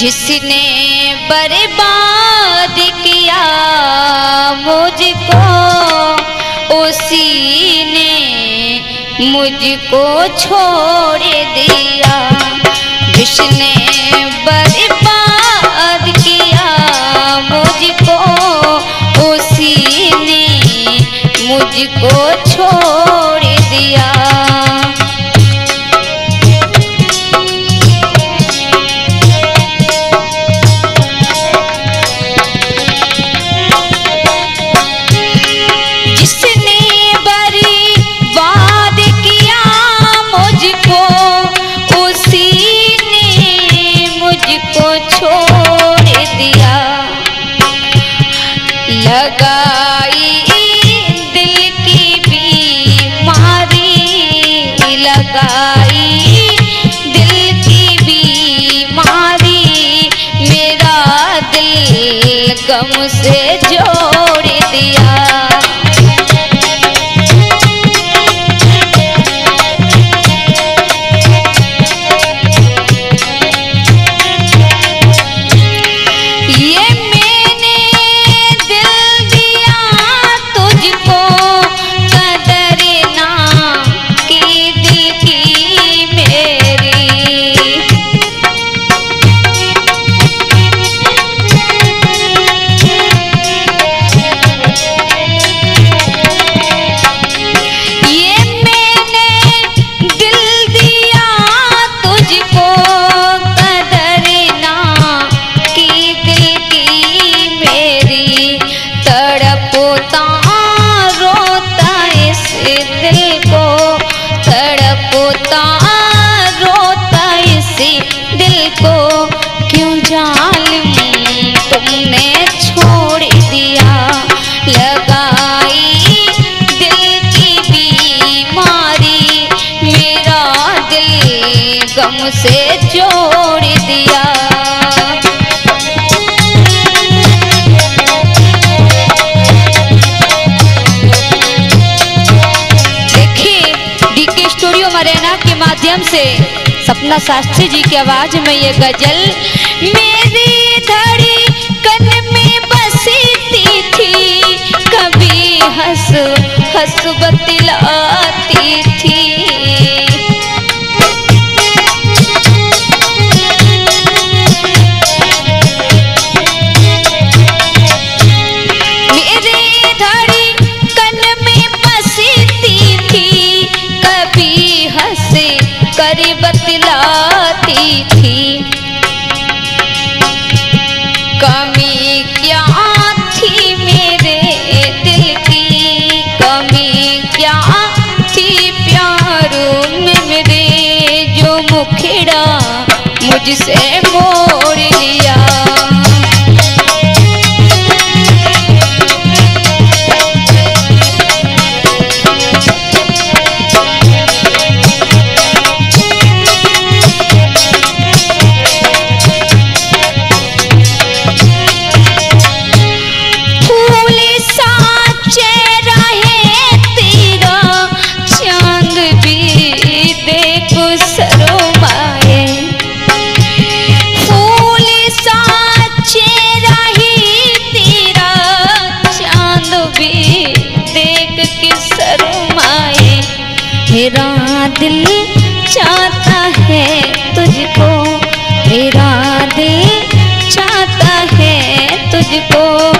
जिसने बर्बाद किया मुझको, उसी ने मुझको छोड़ दिया। जिसने बर्बाद किया मुझको, उसी ने मुझको छोड़ दिया। लगाई दिल की बीमारी, लगाई दिल की बीमारी, मेरा दिल गम से जोड़ गम से जोड़ दिया। देखिए डीके स्टूडियो मरेना के माध्यम से सपना शास्त्री जी की आवाज़ में ये गज़ल थी। कमी क्या मेरे दिल की? कमी क्या मेरे? जो मुखड़ा मुझसे मोड़ के शर्माए मेरा दिल चाहता है तुझको। मेरा दिल चाहता है तुझको।